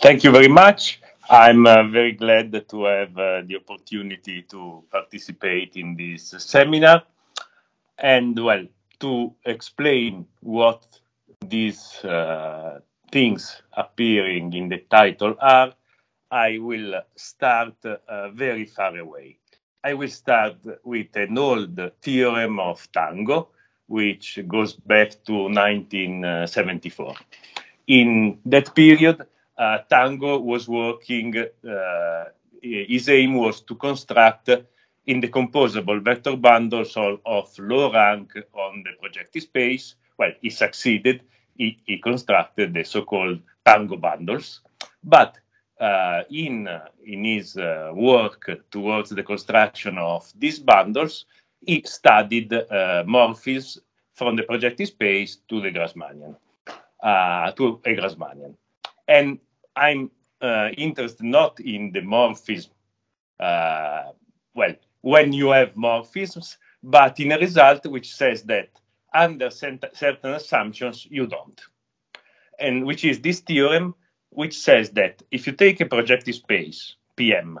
Thank you very much. I'm uh, very glad to have uh, the opportunity to participate in this seminar and, well, to explain what these uh, things appearing in the title are, I will start uh, very far away. I will start with an old theorem of Tango, which goes back to 1974. In that period, uh, Tango was working, uh, his aim was to construct indecomposable vector bundles of, low rank on the projective space. Well, he succeeded. He, he constructed the so-called Tango bundles. But uh, in, in his uh, work towards the construction of these bundles, he studied uh, morphisms from the projective space to the Grassmannian, uh, to a Grassmannian. And I'm uh, interested not in the morphism, uh, well, when you have morphisms, but in a result which says that under certain assumptions you don't. And which is this theorem which says that if you take a projective space, PM,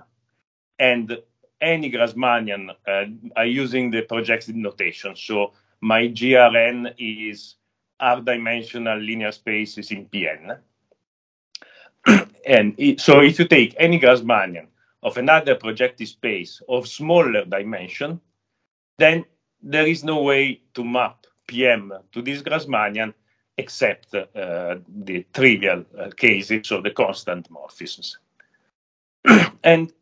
and any Grassmannian uh, are using the projective notation. So my GRN is r-dimensional linear spaces in Pn. And so if you take any Grassmannian of another projective space of smaller dimension, then there is no way to map PM to this Grassmannian except uh, the trivial uh, cases of the constant morphisms. and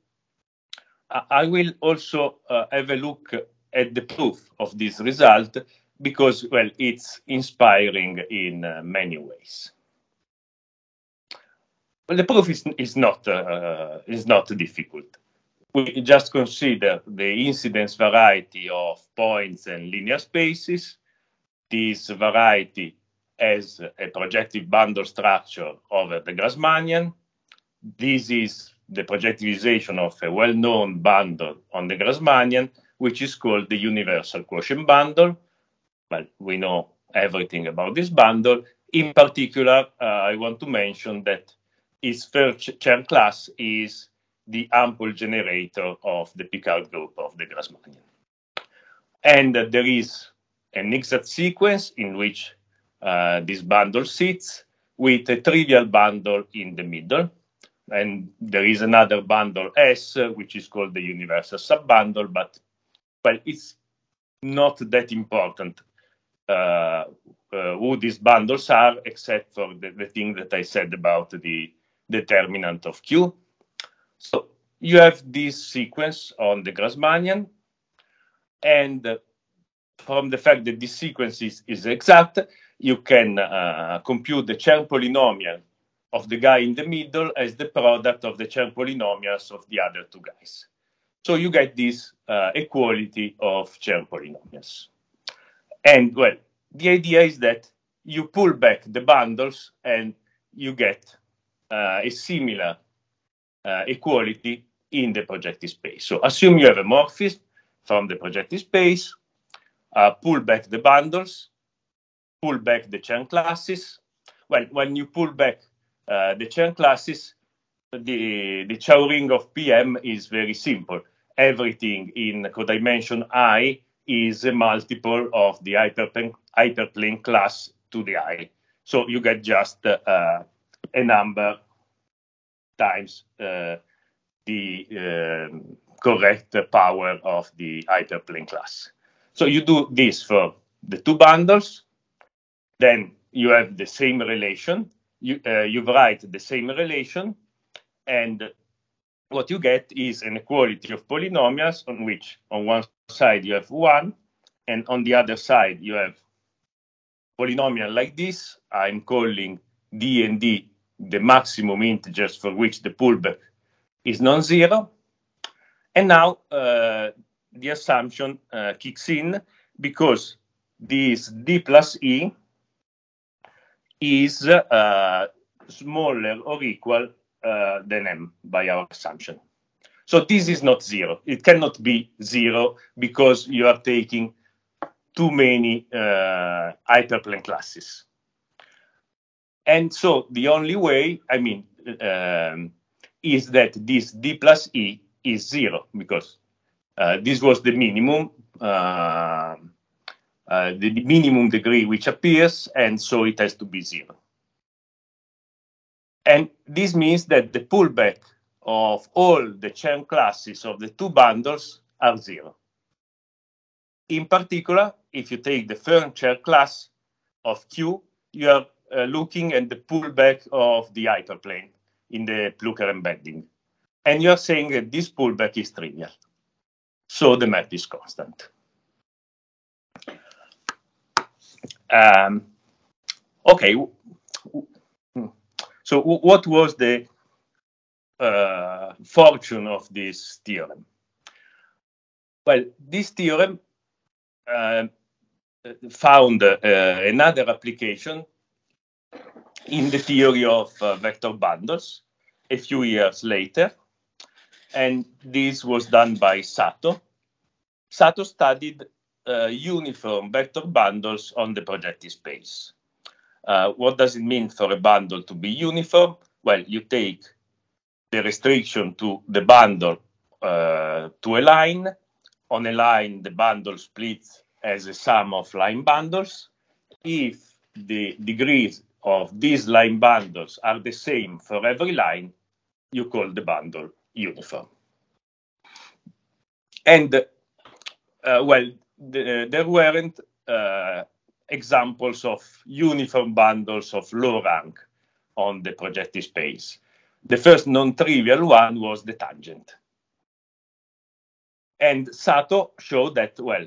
I will also uh, have a look at the proof of this result because, well, it's inspiring in uh, many ways. Well, the proof is, is, not, uh, is not difficult. We just consider the incidence variety of points and linear spaces. This variety as a projective bundle structure over the Grassmannian. This is the projectivization of a well-known bundle on the Grassmannian, which is called the universal quotient bundle. Well, we know everything about this bundle. In particular, uh, I want to mention that its first Chern class is the ample generator of the Picard group of the Grassmannian. And uh, there is an exact sequence in which uh, this bundle sits with a trivial bundle in the middle. And there is another bundle S, which is called the universal subbundle, but well, it's not that important uh, uh, who these bundles are, except for the, the thing that I said about the determinant of Q. So you have this sequence on the Grassmannian, and from the fact that this sequence is, is exact, you can uh, compute the Chern polynomial of the guy in the middle as the product of the Chern polynomials of the other two guys. So you get this uh, equality of Chern polynomials. And well, the idea is that you pull back the bundles and you get a similar uh, equality in the projective space. So assume you have a morphism from the projective space, uh, pull back the bundles, pull back the Chern classes. Well, when you pull back uh, the Chern classes, the, the Chow ring of PM is very simple. Everything in codimension I is a multiple of the hyperplane, hyperplane class to the I. So you get just uh, a number times uh, the um, correct power of the hyperplane class. So you do this for the two bundles, then you have the same relation. You, uh, you write the same relation, and what you get is an equality of polynomials on which on one side you have one, and on the other side you have polynomial like this. I'm calling d and d the maximum integers for which the pullback is non-zero. And now uh, the assumption uh, kicks in because this d plus e is uh, smaller or equal uh, than m by our assumption. So this is not zero. It cannot be zero because you are taking too many uh, hyperplane classes. And so the only way, I mean, um, is that this d plus e is zero because uh, this was the minimum, uh, uh, the minimum degree which appears, and so it has to be zero. And this means that the pullback of all the Chern classes of the two bundles are zero. In particular, if you take the first Chern class of Q, you are looking at the pullback of the hyperplane in the Plücker embedding. And you're saying that this pullback is trivial. So the map is constant. Um, okay, so what was the uh, fortune of this theorem? Well, this theorem uh, found uh, another application in the theory of uh, vector bundles a few years later. And this was done by Sato. Sato studied uh, uniform vector bundles on the projective space. Uh, what does it mean for a bundle to be uniform? Well, you take the restriction to the bundle uh, to a line. On a line, the bundle splits as a sum of line bundles. If the degrees of these line bundles are the same for every line, you call the bundle uniform. And, uh, well, the, there weren't uh, examples of uniform bundles of low rank on the projective space. The first non-trivial one was the tangent. And Sato showed that, well,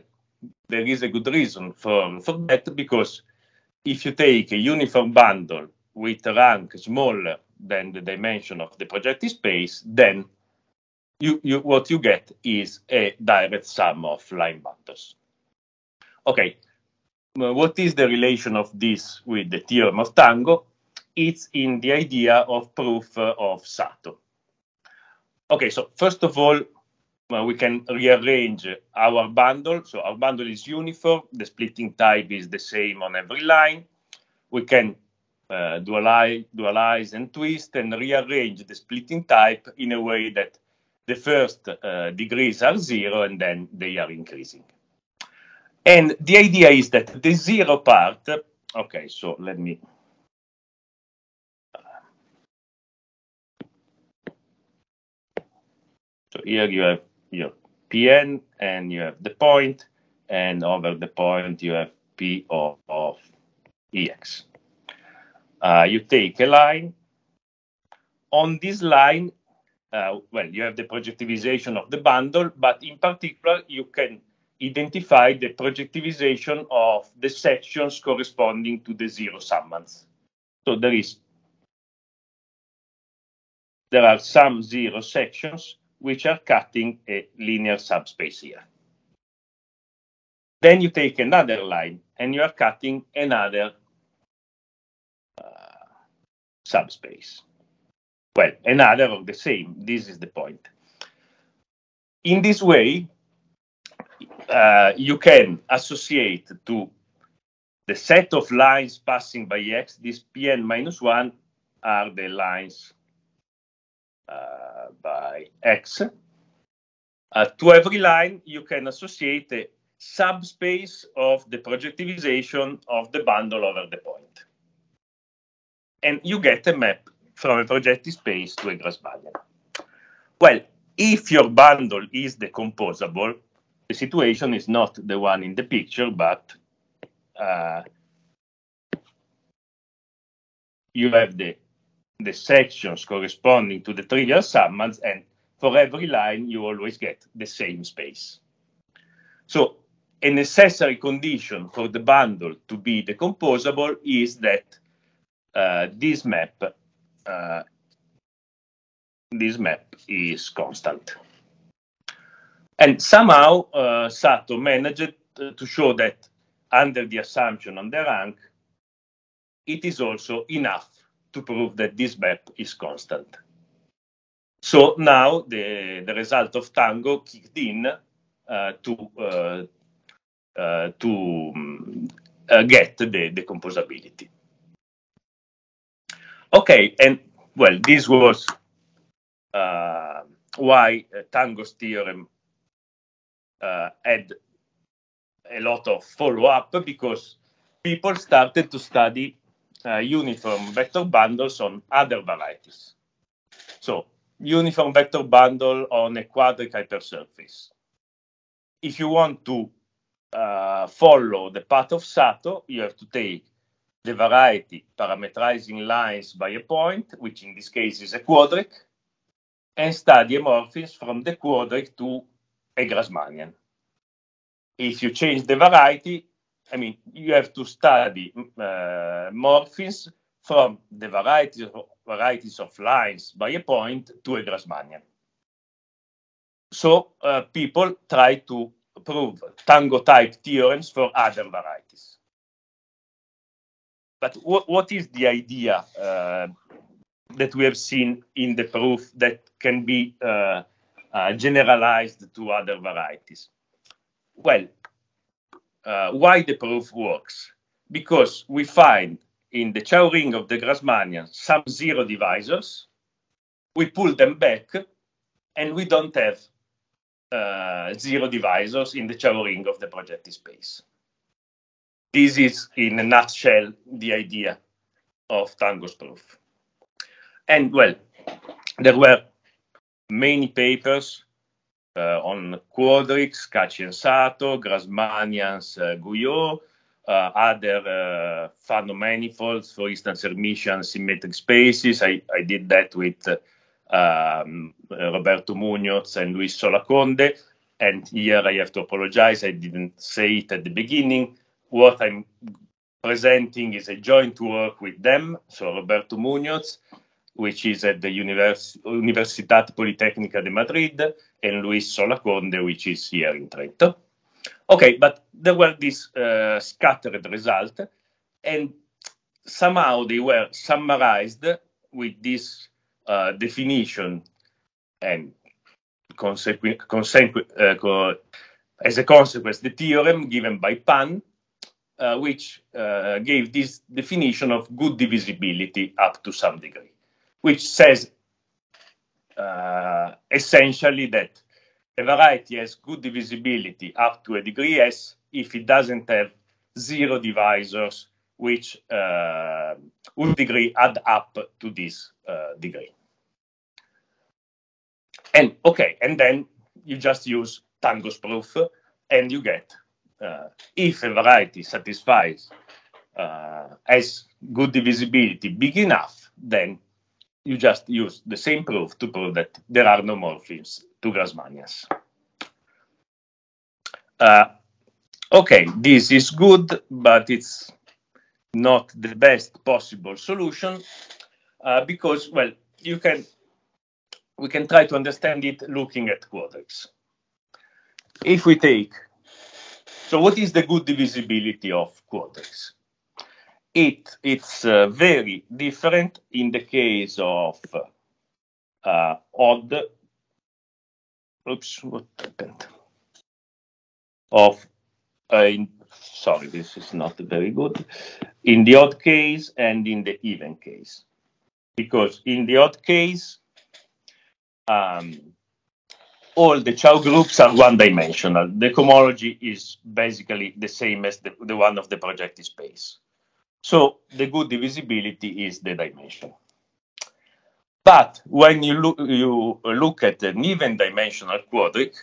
there is a good reason for, for that because if you take a uniform bundle with rank smaller than the dimension of the projective space, then you, you, what you get is a direct sum of line bundles. Okay, what is the relation of this with the theorem of Tango? It's in the idea of proof uh, of Sato. Okay, so first of all, we can rearrange our bundle. So our bundle is uniform. The splitting type is the same on every line. We can uh, dualize, dualize and twist and rearrange the splitting type in a way that the first uh, degrees are zero and then they are increasing. And the idea is that the zero part, okay, so let me So here you have your Pn and you have the point, and over the point you have P of, of Ex. Uh, you take a line. On this line, uh, well, you have the projectivization of the bundle, but in particular, you can identify the projectivization of the sections corresponding to the zero summands. So there is there are some zero sections which are cutting a linear subspace here. Then you take another line and you are cutting another uh, subspace. Well, another of the same. This is the point. In this way, uh, you can associate to the set of lines passing by x, this Pn minus 1 are the lines by x. Uh, to every line, you can associate a subspace of the projectivization of the bundle over the point. And you get a map from a projective space to a Grassmannian. Well, if your bundle is decomposable, the situation is not the one in the picture, but uh, you have the the sections corresponding to the trivial summands, and for every line, you always get the same space. So a necessary condition for the bundle to be decomposable is that uh, this map uh, this map is constant. And somehow uh, Sato managed to show that under the assumption on the rank, it is also enough to prove that this map is constant. So now the, the result of Tango kicked in uh, to uh, uh, to um, get the, the composability. Okay, and well, this was uh, why uh, Tango's theorem uh, had a lot of follow-up because people started to study uh, uniform vector bundles on other varieties. So uniform vector bundle on a quadric hypersurface. If you want to uh, follow the path of Sato, you have to take the variety parametrizing lines by a point, which in this case is a quadric, and study a morphism from the quadric to a Grassmannian. If you change the variety, I mean, you have to study uh, from the varieties of, varieties of lines by a point to a Grassmannian. So uh, people try to prove tango type theorems for other varieties. But what is the idea uh, that we have seen in the proof that can be uh, uh, generalized to other varieties? Well, uh, why the proof works? Because we find in the Chow ring of the Grassmannian some zero divisors, we pull them back, and we don't have uh, zero divisors in the Chow ring of the projective space. This is, in a nutshell, the idea of Tango's proof. And well, there were many papers uh, on quadrics, Kachi and Sato, Grassmannians, uh, Guyot, uh, other Fano manifolds, for instance, Hermitian symmetric spaces. I, I did that with um, Roberto Muñoz and Luis Solá Conde. And here I have to apologize, I didn't say it at the beginning. What I'm presenting is a joint work with them, so Roberto Muñoz, which is at the Univers Universitat Politécnica de Madrid, and Luis Solá Conde, which is here in Trento. Okay, but there were these uh, scattered results, and somehow they were summarized with this uh, definition and consequ consequ uh, as a consequence the theorem given by Pan, uh, which uh, gave this definition of good divisibility up to some degree, which says essentially that a variety has good divisibility up to a degree S if it doesn't have zero divisors which uh, would degree add up to this uh, degree. And okay, and then you just use Tango's proof and you get uh, if a variety satisfies uh, as good divisibility big enough, then you just use the same proof to prove that there are no morphisms to Grassmannians. Uh, okay, this is good, but it's not the best possible solution uh, because, well, you can we can try to understand it looking at quadrics. If we take, so what is the good divisibility of quadrics? It, it's uh, very different in the case of uh, odd, oops, what happened? Of, uh, in, sorry, this is not very good, in the odd case and in the even case. Because in the odd case, um, all the Chow groups are one-dimensional. The cohomology is basically the same as the, the one of the projective space. So the good divisibility is the dimension. But when you look, you look at an even dimensional quadric,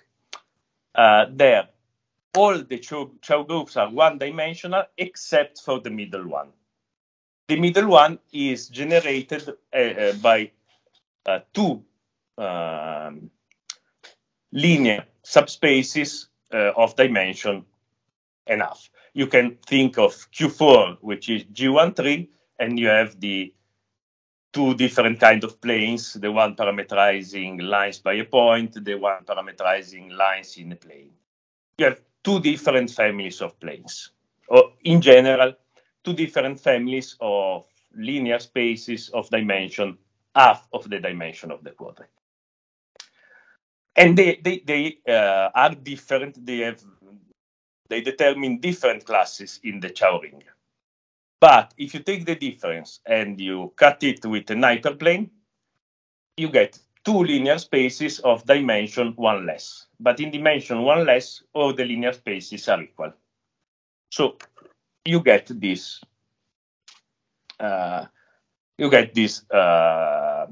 uh, there all the Chow, groups are one-dimensional except for the middle one. The middle one is generated uh, uh, by uh, two um, linear subspaces uh, of dimension enough. You can think of Q4, which is G13, and you have the two different kind of planes, the one parameterizing lines by a point, the one parameterizing lines in a plane. You have two different families of planes. Or in general, two different families of linear spaces of dimension, half of the dimension of the quadric and they they, they uh, are different. They have they determine different classes in the Chow ring. But if you take the difference and you cut it with an hyperplane, you get two linear spaces of dimension one less. But in dimension one less, all the linear spaces are equal. So you get this. Uh, you get this uh,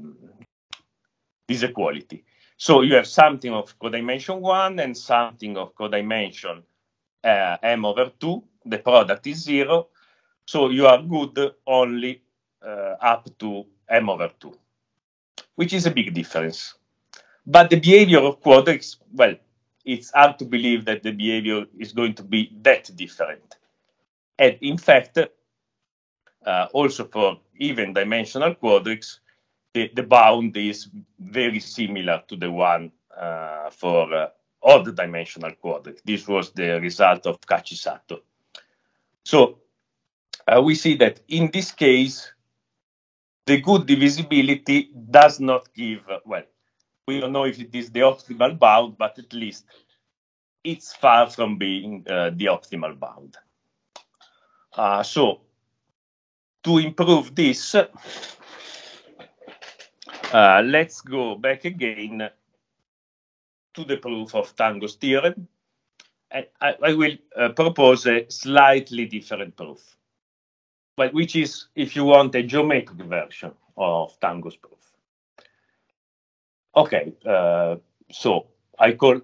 this equality. So you have something of codimension one and something of codimension uh, m over two. The product is zero. So you are good only uh, up to m over two which is a big difference. But the behavior of quadrics, well, it's hard to believe that the behavior is going to be that different. And in fact, uh, also for even dimensional quadrics, the, the, bound is very similar to the one uh, for odd dimensional quadrics. This was the result of Kachi-Sato. So uh, we see that in this case, the good divisibility does not give, well, we don't know if it is the optimal bound, but at least it's far from being uh, the optimal bound. Uh, so to improve this, uh, let's go back again to the proof of Tango's theorem. I, I will uh, propose a slightly different proof but which is, if you want, a geometric version of Tango's proof. Okay, uh, so I call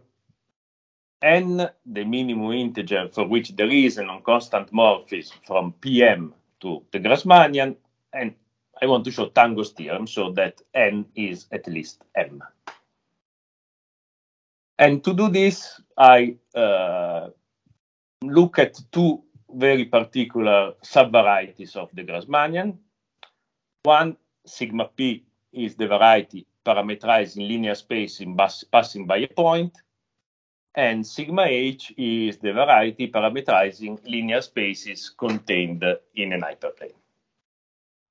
n the minimum integer for which there is a non-constant morphism from Pm to the Grassmannian, and I want to show Tango's theorem so that n is at least m. And to do this, I uh, look at two very particular subvarieties of the Grassmannian. One, sigma p, is the variety parameterized in linear space in passing by a point, and sigma h is the variety parameterizing linear spaces contained in an hyperplane.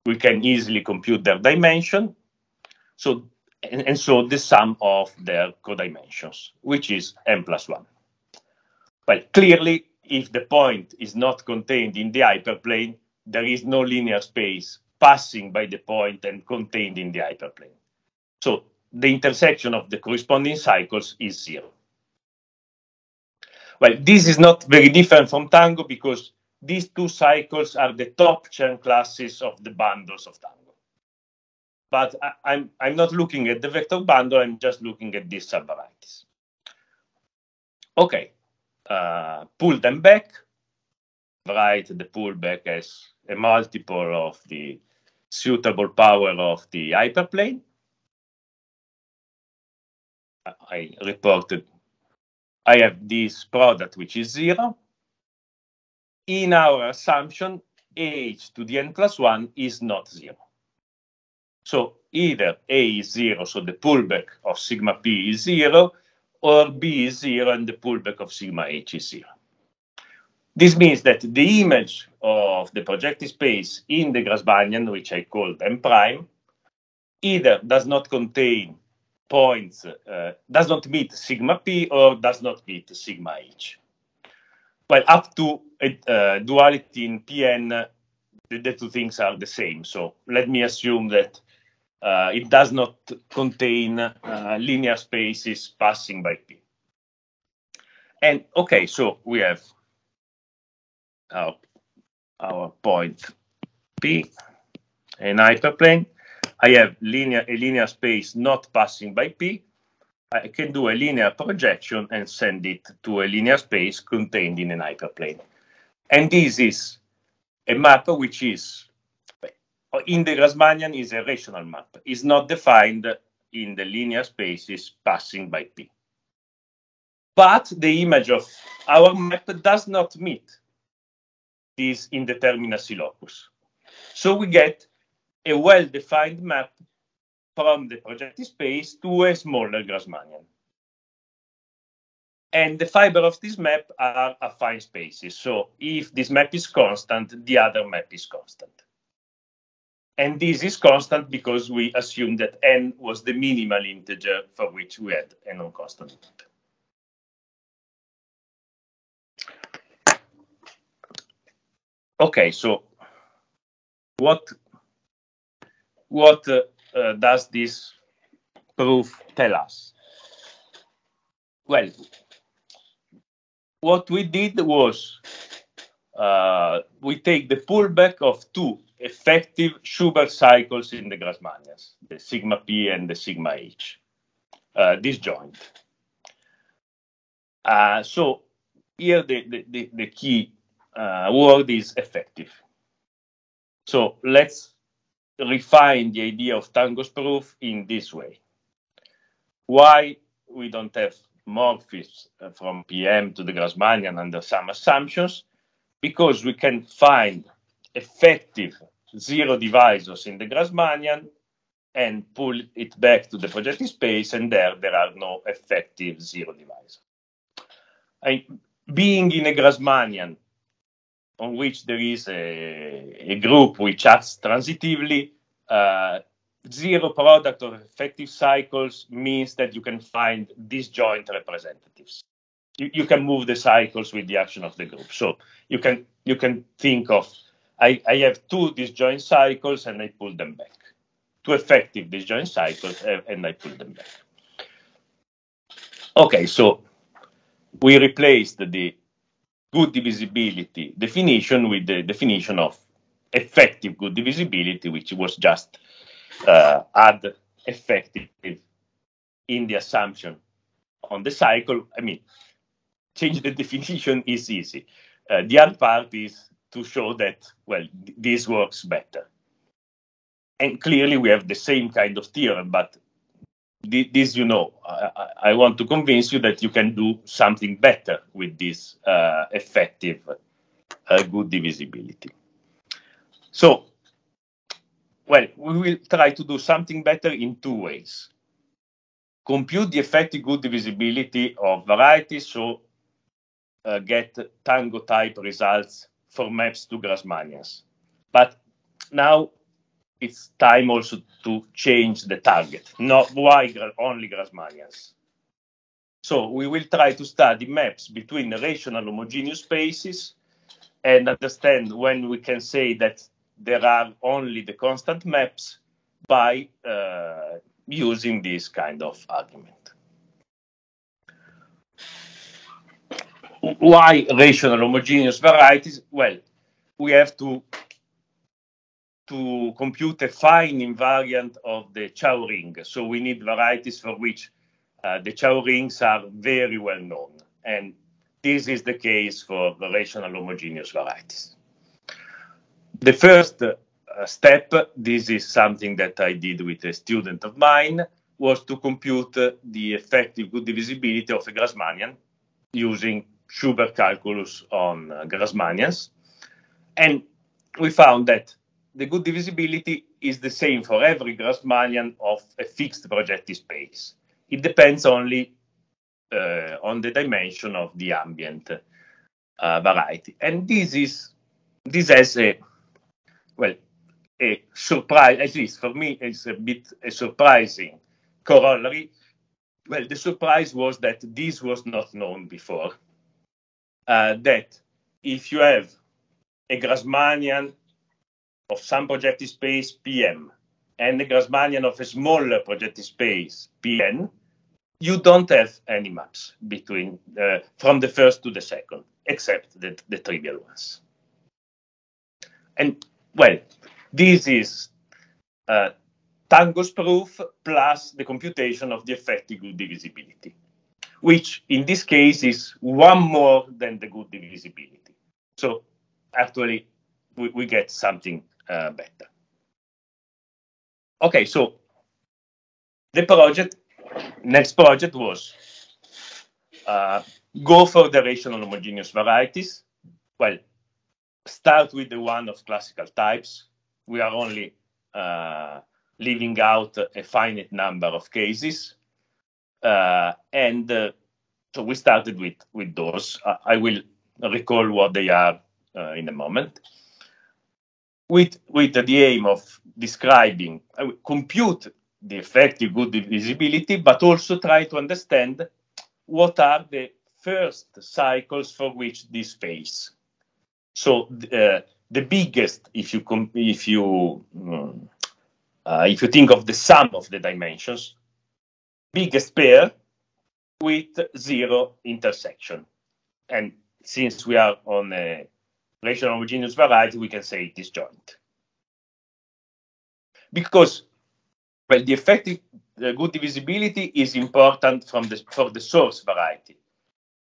We can easily compute their dimension, so and, and so the sum of their codimensions, which is m plus 1. Well, clearly, if the point is not contained in the hyperplane, there is no linear space passing by the point and contained in the hyperplane. So the intersection of the corresponding cycles is zero. Well, this is not very different from Tango because these two cycles are the top Chern classes of the bundles of Tango. But I, am I'm, I'm not looking at the vector bundle, I'm just looking at these subvarieties. Okay, uh, pull them back, write the pullback as a multiple of the suitable power of the hyperplane. I reported I have this product which is zero. In our assumption, h to the n plus 1 is not zero. So either a is zero, so the pullback of sigma p is zero, or B is zero and the pullback of sigma h is zero. This means that the image of the projective space in the Grassmannian, which I called M prime, either does not contain points, uh, does not meet sigma p or does not meet sigma h. Well, up to uh, duality in Pn, the, the two things are the same. So let me assume that uh, it does not contain uh, linear spaces passing by P. And okay, so we have our, our point P, an hyperplane. I have linear a linear space not passing by P. I can do a linear projection and send it to a linear space contained in an hyperplane. And this is a map which is Oh, in the Grassmannian is a rational map. It's not defined in the linear spaces passing by P. But the image of our map does not meet this indeterminacy locus. So we get a well-defined map from the projective space to a smaller Grassmannian. And the fiber of this map are affine spaces. So if this map is constant, the other map is constant. And this is constant because we assume that n was the minimal integer for which we had a non-constant Okay, so what what uh, uh, does this proof tell us? Well, what we did was uh, we take the pullback of two effective Schubert cycles in the Grassmannians, the sigma p and the sigma h, uh, disjoint. Uh, so here the, the, the, the key uh, word is effective. So let's refine the idea of Tango's proof in this way. Why we don't have morphisms from PM to the Grassmannian under some assumptions? Because we can find effective zero divisors in the Grassmannian and pull it back to the projective space, and there there are no effective zero divisors. Being in a Grassmannian on which there is a, a group which acts transitively, uh, zero product of effective cycles means that you can find disjoint representatives. You, you, can move the cycles with the action of the group. So you can you can think of I, I have two disjoint cycles and I pull them back. Two effective disjoint cycles uh, and I pull them back. Okay, so we replaced the good divisibility definition with the definition of effective good divisibility, which was just uh, add effective in the assumption on the cycle. I mean, change the definition is easy. Uh, the hard part is to show that, well, this works better. And clearly we have the same kind of theorem, but this you know I, I, want to convince you that you can do something better with this uh, effective uh, good divisibility so well we will try to do something better in two ways compute the effective good divisibility of varieties so uh, get tango type results for maps to grassmannians but now it's time also to change the target, not why only Grassmannians. So we will try to study maps between rational homogeneous spaces and understand when we can say that there are only the constant maps by uh, using this kind of argument. Why rational homogeneous varieties? Well, we have to to compute a fine invariant of the Chow ring. So we need varieties for which uh, the Chow rings are very well known. And this is the case for the rational homogeneous varieties. The first uh, step, this is something that I did with a student of mine, was to compute uh, the effective good divisibility of a Grassmannian using Schubert calculus on uh, Grassmannians. And we found that the good divisibility is the same for every Grassmannian of a fixed projective space. It depends only uh, on the dimension of the ambient uh, variety. And this is this has a well a surprise at least for me it's a bit a surprising corollary. Well, the surprise was that this was not known before. Uh, that if you have a Grassmannian of some projective space Pm and the Grassmannian of a smaller projective space Pn, you don't have any maps between uh, from the first to the second, except the, the trivial ones. And well, this is uh, Tango's proof plus the computation of the effective divisibility, which in this case is one more than the good divisibility. So actually, we, we get something uh, better. Okay, so the project, next project was uh, go for the rational homogeneous varieties. Well, start with the one of classical types. We are only uh, leaving out a finite number of cases. Uh, and uh, so we started with, with those. I will recall what they are uh, in a moment with, with the aim of describing, compute the effective good divisibility, but also try to understand what are the first cycles for which this phase. So uh, the biggest, if you if you um, uh, if you think of the sum of the dimensions, biggest pair with zero intersection. And since we are on a rational homogeneous variety, we can say disjoint. Because well, the effective the good divisibility is important from the, for the source variety.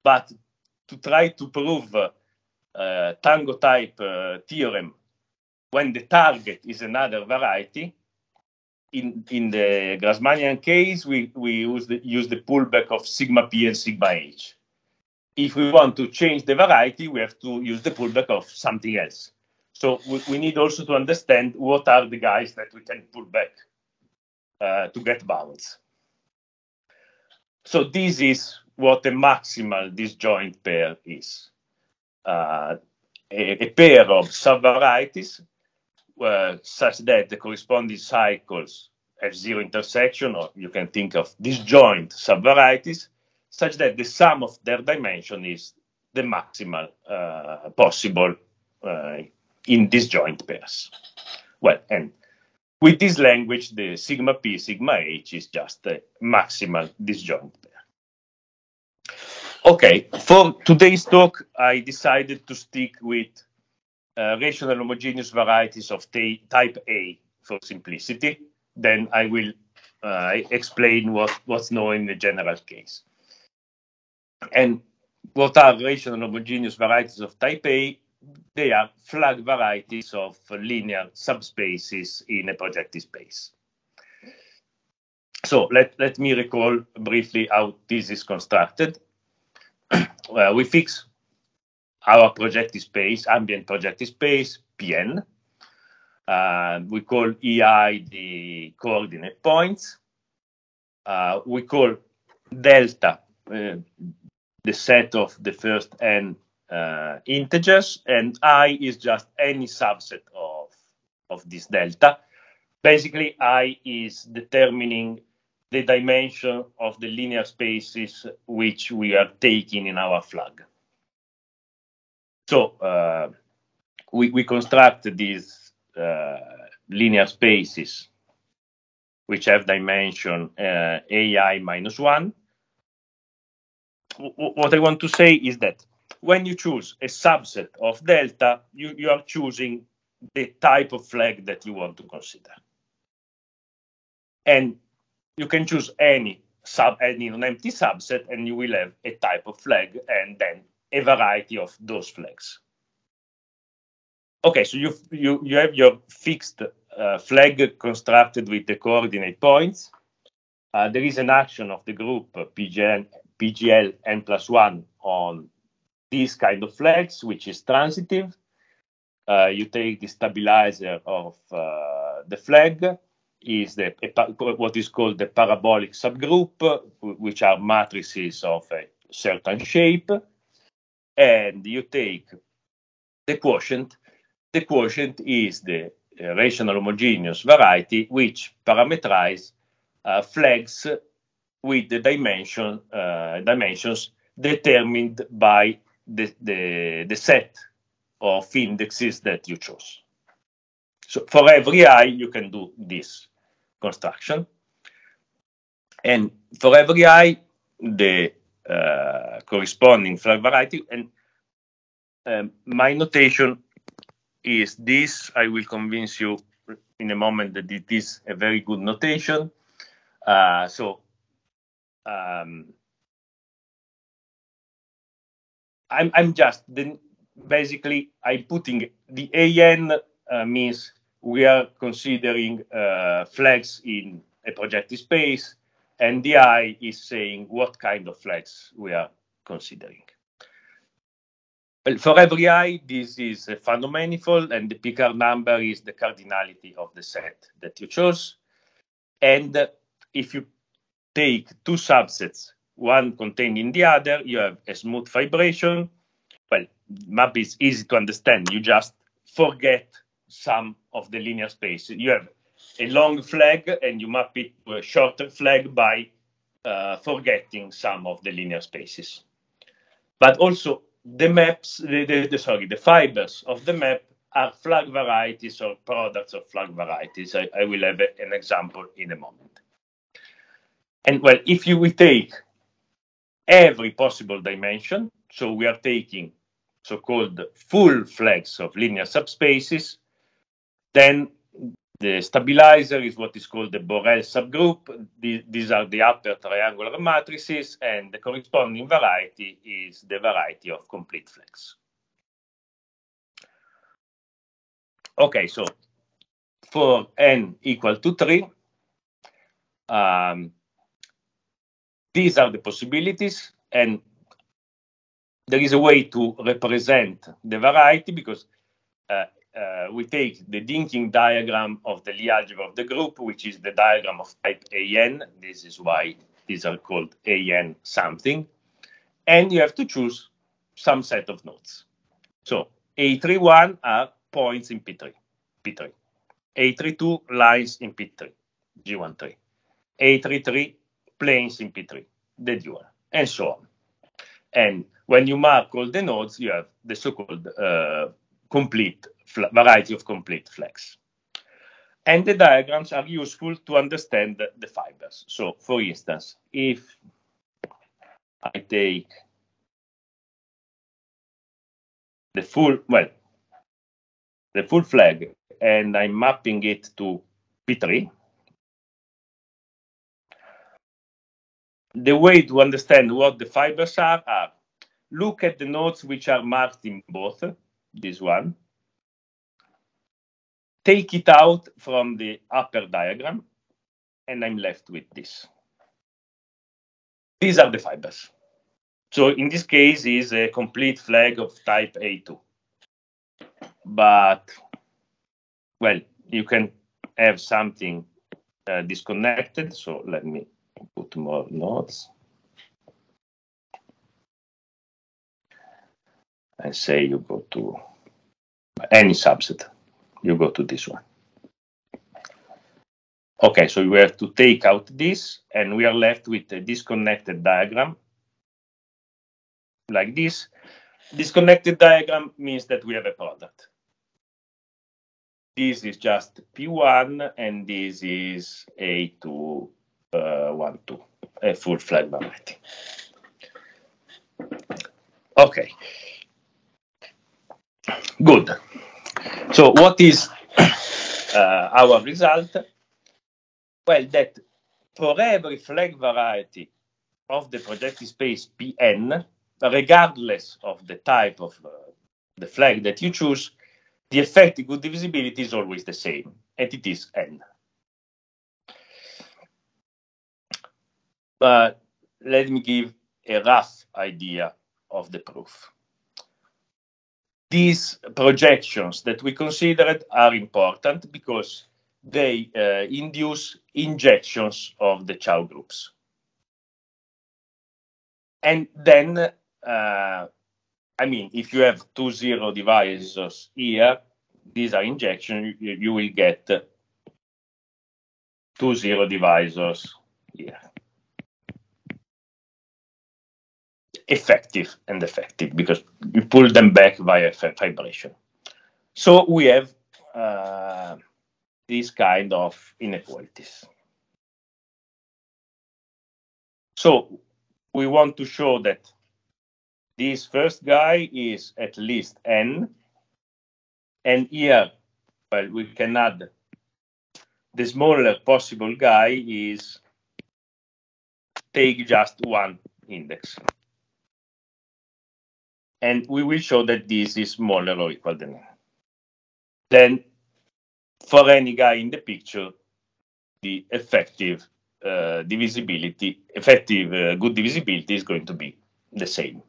But to try to prove uh, Tango type uh, theorem when the target is another variety, in, in the Grassmannian case, we, we use the, use the pullback of sigma p and sigma h. If we want to change the variety, we have to use the pullback of something else. So we, we need also to understand what are the guys that we can pull back uh, to get bounds. So this is what a maximal disjoint pair is. Uh, a, a, pair of subvarieties such that the corresponding cycles have zero intersection, or you can think of disjoint subvarieties, such that the sum of their dimension is the maximal uh, possible uh, in disjoint pairs. Well, and with this language, the sigma p, sigma h is just a maximal disjoint pair. Okay, for today's talk, I decided to stick with uh, rational homogeneous varieties of type A for simplicity. Then I will uh, explain what, what's known in the general case. And what are rational homogeneous varieties of type A? They are flag varieties of linear subspaces in a projective space. So let, let me recall briefly how this is constructed. well, we fix our projective space, ambient projective space, Pn. Uh, we call EI the coordinate points. Uh, we call delta uh, the set of the first n uh, integers, and i is just any subset of, of this delta. Basically, i is determining the dimension of the linear spaces which we are taking in our flag. So uh, we, we construct these uh, linear spaces which have dimension uh, ai minus 1. W what I want to say is that when you choose a subset of delta, you, you are choosing the type of flag that you want to consider. And you can choose any sub any empty subset and you will have a type of flag and then a variety of those flags. Okay, so you you you have your fixed uh, flag constructed with the coordinate points. Uh, there is an action of the group PGN, PGL n plus one on these kind of flags, which is transitive. Uh, you take the stabilizer of uh, the flag, is the what is called the parabolic subgroup, which are matrices of a certain shape and you take the quotient. The quotient is the uh, rational homogeneous variety which parameterize uh, flags with the dimension uh, dimensions determined by the, the, the set of indexes that you chose. So for every i, you can do this construction. And for every i, the uh, corresponding flag variety. And um, my notation is this. I will convince you in a moment that it is a very good notation. Uh, so um, I'm, I'm just then basically I'm putting the AN uh, means we are considering uh, flags in a projective space and the I is saying what kind of flags we are considering. Well, for every i, this is a and the Picard number is the cardinality of the set that you chose. And uh, if you take two subsets, one containing the other, you have a smooth fibration. Well, map is easy to understand. You just forget some of the linear space. You have a long flag and you map it to a shorter flag by uh, forgetting some of the linear spaces. But also the maps, the, the, the, sorry, the fibers of the map are flag varieties or products of flag varieties. I, I will have a, an example in a moment. And well, if you will take every possible dimension, so we are taking so-called full flags of linear subspaces, then the stabilizer is what is called the Borel subgroup. These are the upper triangular matrices, and the corresponding variety is the variety of complete flags. Okay, so for n equal to 3, um, these are the possibilities, and there is a way to represent the variety because uh, uh, we take the Dynkin diagram of the Lie algebra of the group, which is the diagram of type AN. This is why these are called AN something. And you have to choose some set of nodes. So A31 are points in P3, P3. A32 lines in P3, G13. A33 planes in P3, the dual, and so on. And when you mark all the nodes, you have the so-called uh, complete variety of complete flags. And the diagrams are useful to understand the, the fibers. So, for instance, if I take the full, well, the full flag and I'm mapping it to P3, the way to understand what the fibers are are look at the nodes which are marked in both, this one, take it out from the upper diagram, and I'm left with this. These are the fibers. So in this case is a complete flag of type A2. But, well, you can have something uh, disconnected. So let me put more nodes. And say you go to any subset you go to this one. Okay, so we have to take out this, and we are left with a disconnected diagram like this. Disconnected diagram means that we have a product. This is just P1, and this is A2, uh, 1, 2, a full flag variety. Okay. Good. So what is uh, our result? Well, that for every flag variety of the projective space Pn, regardless of the type of uh, the flag that you choose, the effective good divisibility is always the same, and it is n. But let me give a rough idea of the proof these projections that we considered are important because they uh, induce injections of the Chow groups. And then, uh, I mean, if you have two zero divisors here, these are injections, you, you will get two zero divisors here. Effective and effective because you pull them back via fibration. So we have uh, kind of inequalities. So we want to show that this first guy is at least n, and here, well, we can add the smaller possible guy is take just one index and we will show that this is smaller or equal than Then for any guy in the picture, the effective uh, divisibility, effective uh, good divisibility is going to be the same.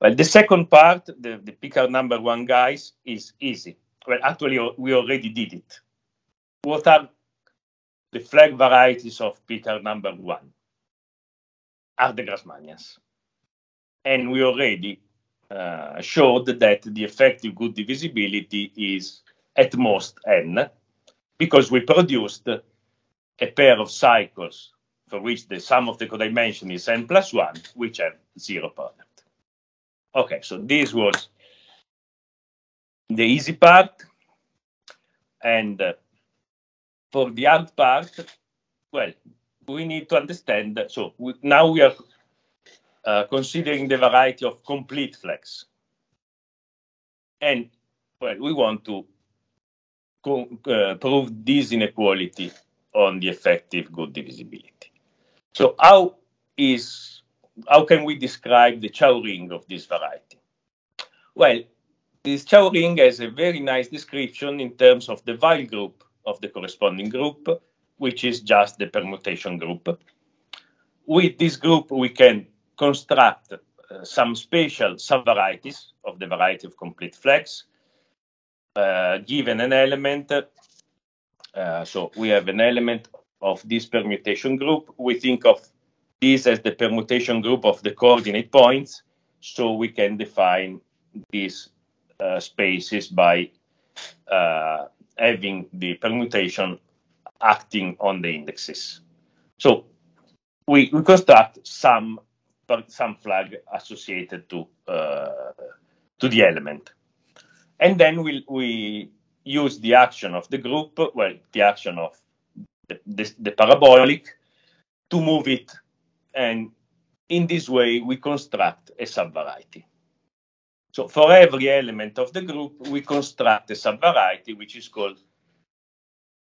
Well, the second part, the, the Picard number one guys, is easy. Well, actually, we already did it. What are the flag varieties of Picard number one? Are the Grassmannians and we already uh, showed that the effective good divisibility is at most n, because we produced a pair of cycles for which the sum of the codimension is n plus 1, which have zero product. Okay, so this was the easy part. And uh, for the hard part, well, we need to understand. So we, now we are uh, considering the variety of complete flags. And well, we want to uh, prove this inequality on the effective good divisibility. So how is how can we describe the Chow ring of this variety? Well, this Chow ring has a very nice description in terms of the Weyl group of the corresponding group, which is just the permutation group. With this group, we can construct uh, some special subvarieties of the variety of complete flags, uh, given an element. Uh, so we have an element of this permutation group. We think of this as the permutation group of the coordinate points, so we can define these uh, spaces by uh, having the permutation acting on the indexes. So we, we construct some some flag associated to uh, to the element, and then we we use the action of the group, well, the action of the, the, the parabolic, to move it, and in this way we construct a subvariety. So for every element of the group, we construct a subvariety, which is called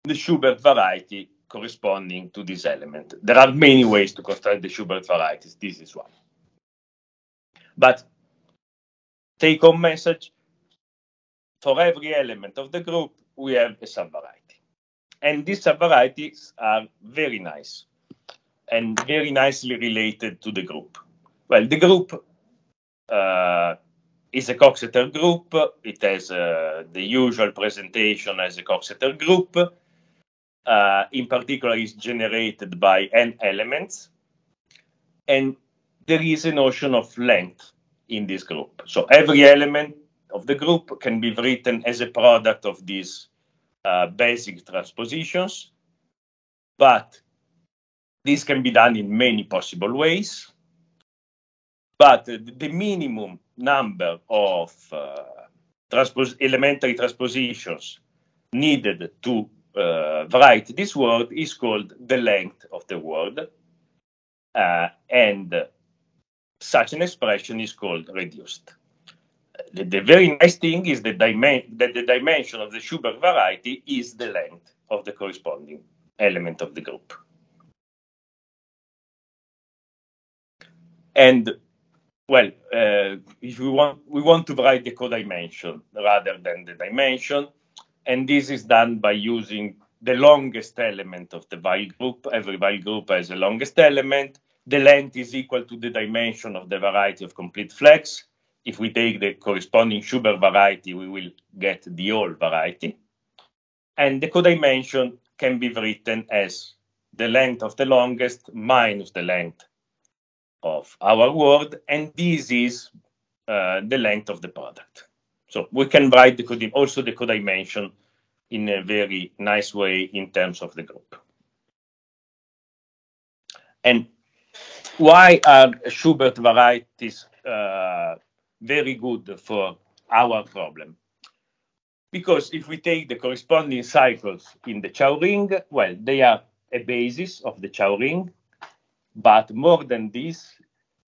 the Schubert variety corresponding to this element. There are many ways to construct the Schubert varieties. This is one. But take home message, for every element of the group, we have a subvariety. And these subvarieties are very nice and very nicely related to the group. Well, the group uh, is a Coxeter group. It has uh, the usual presentation as a Coxeter group uh, in particular is generated by n elements. And there is a notion of length in this group. So every element of the group can be written as a product of these uh, basic transpositions, but this can be done in many possible ways. But the minimum number of uh, transpos elementary transpositions needed to write this word is called the length of the word. Uh, and such an expression is called reduced. The, the very nice thing is that, that the dimension of the Schubert variety is the length of the corresponding element of the group. And well, uh, if we want, we want to write the codimension rather than the dimension. And this is done by using the longest element of the Weyl group. Every Weyl group has a longest element. The length is equal to the dimension of the variety of complete flags. If we take the corresponding Schubert variety, we will get the whole variety. And the codimension can be written as the length of the longest minus the length of our word, and this is uh, the length of the product. So we can write the code, also the codimension in a very nice way in terms of the group. And why are Schubert varieties uh, very good for our problem? Because if we take the corresponding cycles in the Chow ring, well, they are a basis of the Chow ring, but more than this,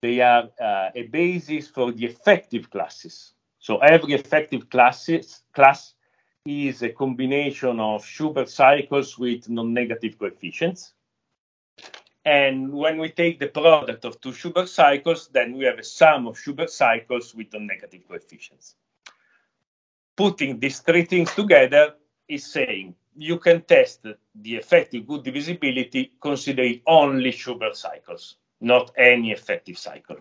they are uh, a basis for the effective classes. So every effective classes, class is a combination of Schubert cycles with non-negative coefficients. And when we take the product of two Schubert cycles, then we have a sum of Schubert cycles with non-negative coefficients. Putting these three things together is saying you can test the effective good divisibility considering only Schubert cycles, not any effective cycle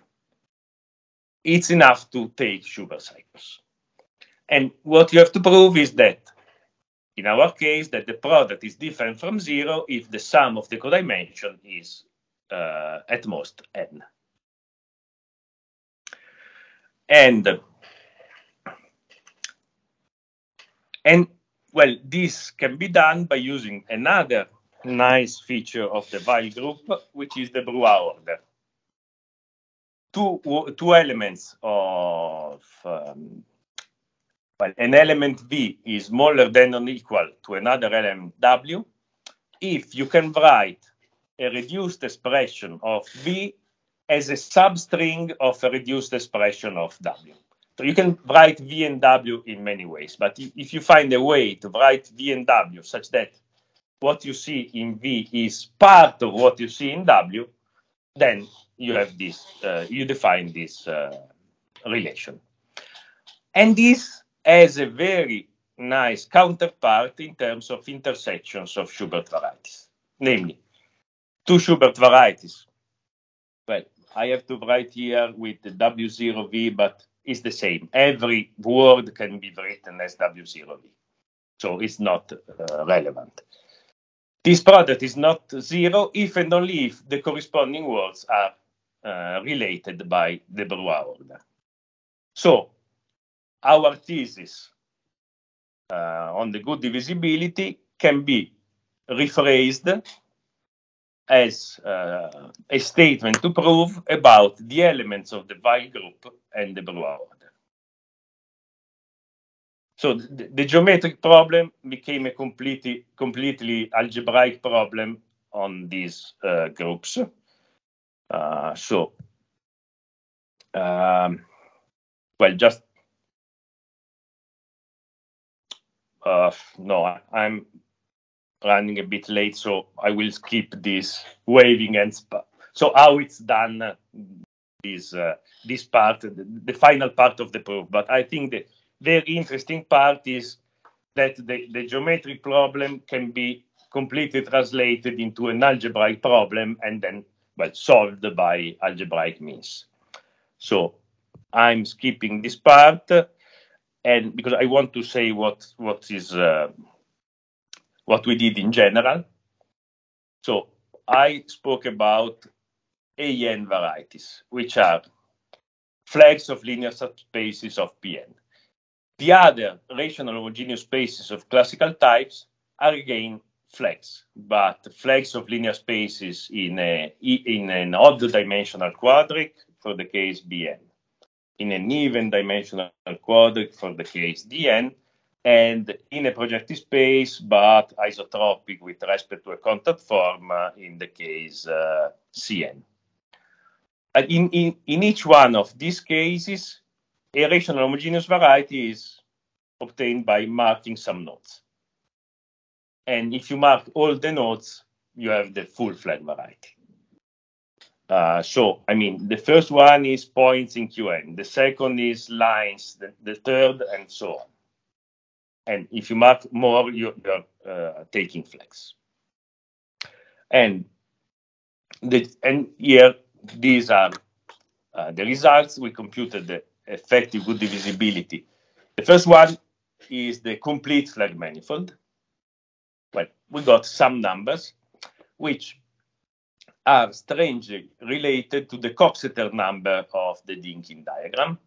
it's enough to take Schubert cycles. And what you have to prove is that, in our case, that the product is different from zero if the sum of the codimension is uh, at most n. And, and well, this can be done by using another nice feature of the Weyl group, which is the Bruhat order two two elements of um, well, an element V is smaller than or equal to another element W, if you can write a reduced expression of V as a substring of a reduced expression of W. So you can write V and W in many ways, but if you find a way to write V and W such that what you see in V is part of what you see in W, then you have this, uh, you define this uh, relation. And this has a very nice counterpart in terms of intersections of Schubert varieties, namely two Schubert varieties. Well, I have to write here with the W0V, but it's the same. Every word can be written as W0V, so it's not uh, relevant. This product is not zero if and only if the corresponding words are related by the Bruhat order. So our thesis uh, on the good divisibility can be rephrased as uh, a statement to prove about the elements of the Weyl group and the Bruhat order. So the, the, geometric problem became a completely, completely algebraic problem on these uh, groups. Uh, so, um, well, just uh, no, I, I'm running a bit late, so I will skip this waving and so how it's done uh, this uh, this part, the, the, final part of the proof. But I think the very interesting part is that the, the geometric problem can be completely translated into an algebraic problem and then well solved by algebraic means. So I'm skipping this part and because I want to say what what is uh, what we did in general. So I spoke about AN varieties, which are flags of linear subspaces of Pn. The other rational homogeneous spaces of classical types are again flags, but flags of linear spaces in, a, in an odd dimensional quadric for the case Bn in an even dimensional quadric for the case Dn, and in a projective space, but isotropic with respect to a contact form uh, in the case uh, Cn. In, in, in each one of these cases, a rational homogeneous variety is obtained by marking some nodes. And if you mark all the nodes, you have the full flag variety. Uh, so, I mean, the first one is points in Qn, the second is lines, the, the third, and so on. And if you mark more, you, are uh, taking flags. And the, and here, these are uh, the results. We computed the effective good divisibility. The first one is the complete flag manifold. Well, we got some numbers, which are strangely related to the Coxeter number of the Dynkin diagram,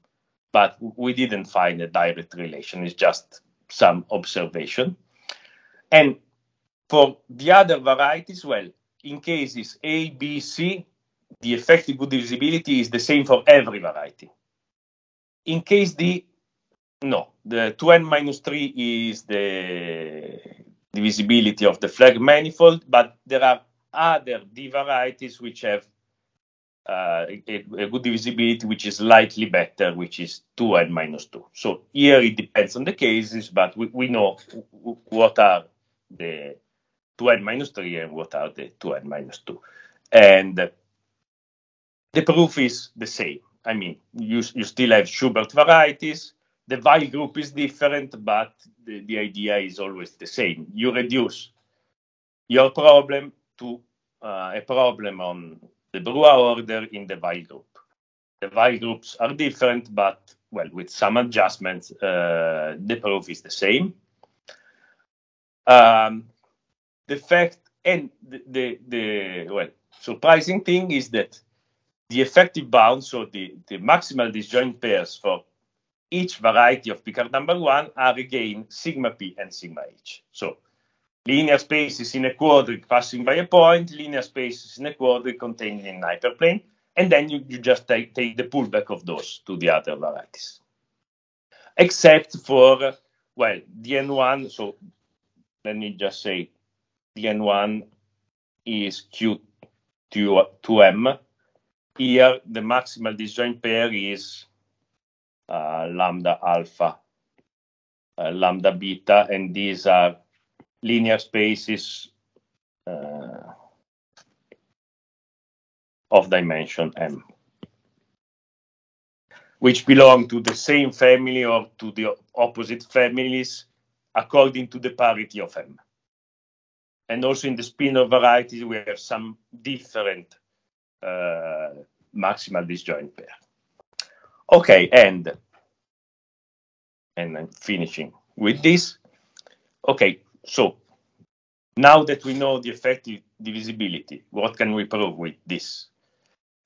but we didn't find a direct relation. It's just some observation. And for the other varieties, well, in cases A, B, C, the effective good divisibility is the same for every variety. In case D, no, the 2n minus 3 is the divisibility of the flag manifold, but there are other D varieties which have uh, a, a, good divisibility which is slightly better, which is 2n minus 2. So here it depends on the cases, but we, we know what are the 2n minus 3 and what are the 2n minus 2. And the proof is the same. I mean, you, you still have Schubert varieties. The Weyl group is different, but the, the idea is always the same. You reduce your problem to uh, a problem on the Bruhat order in the Weyl group. The Weyl groups are different, but well, with some adjustments, uh, the proof is the same. Um, the fact and the, the, the, well surprising thing is that the effective bound, so the, the maximal disjoint pairs for each variety of Picard number one are again sigma p and sigma h. So linear spaces in a quadric passing by a point, linear spaces in a quadric containing an hyperplane, and then you, you just take, take the pullback of those to the other varieties. Except for, well, dn1, so let me just say dn1 is Q, to, to M. Here, the maximal disjoint pair is lambda alpha, uh, lambda beta, and these are linear spaces uh, of dimension m, which belong to the same family or to the opposite families according to the parity of m. And also in the spinor varieties, we have some different uh, maximal disjoint pair. Okay, and and I'm finishing with this. Okay, so now that we know the effective divisibility, what can we prove with this?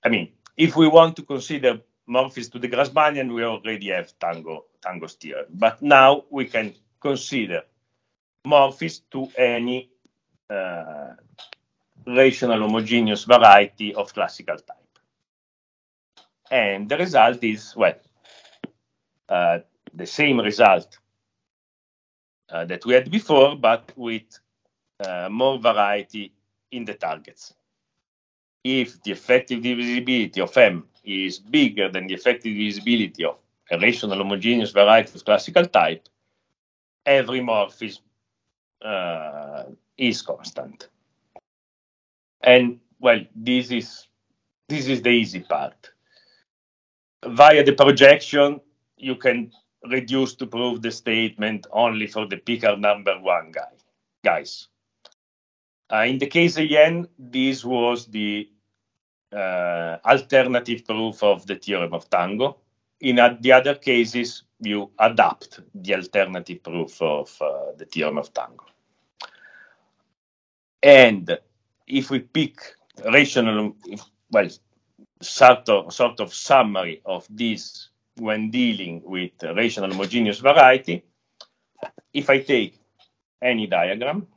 I mean, if we want to consider morphism to the Grassmannian, we already have Tango, Tango's theorem. But now we can consider morphism to any uh, rational homogeneous variety of classical type. And the result is, well, uh, the same result uh, that we had before, but with uh, more variety in the targets. If the effective divisibility of M is bigger than the effective divisibility of a rational homogeneous variety of classical type, every morphism uh, is constant. And well, this is this is the easy part. Via the projection, you can reduce to prove the statement only for the Picard number one guy, guys. Uh, in the case again, this was the uh, alternative proof of the theorem of Tango. In uh, the other cases, you adapt the alternative proof of uh, the theorem of Tango. And if we pick rational, well, sort of, sort of summary of this when dealing with rational homogeneous variety, if I take any diagram,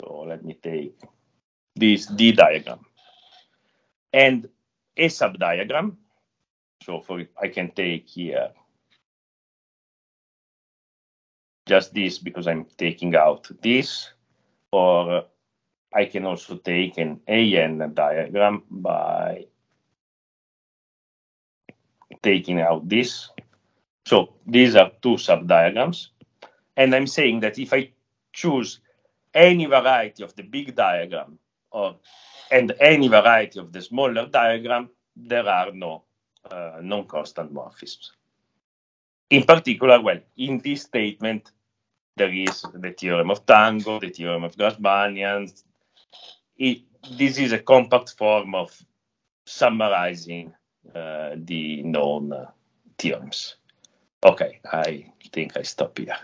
so let me take this D diagram and a sub diagram. So for I can take here just this because I'm taking out this, or I can also take an AN diagram by taking out this. So these are two subdiagrams. And I'm saying that if I choose any variety of the big diagram or and any variety of the smaller diagram, there are no uh, non-constant morphisms. In particular, well, in this statement, there is the theorem of Tango, the theorem of Grassmannian. This is a compact form of summarizing uh, the known uh, theorems. Okay, I think I stop here.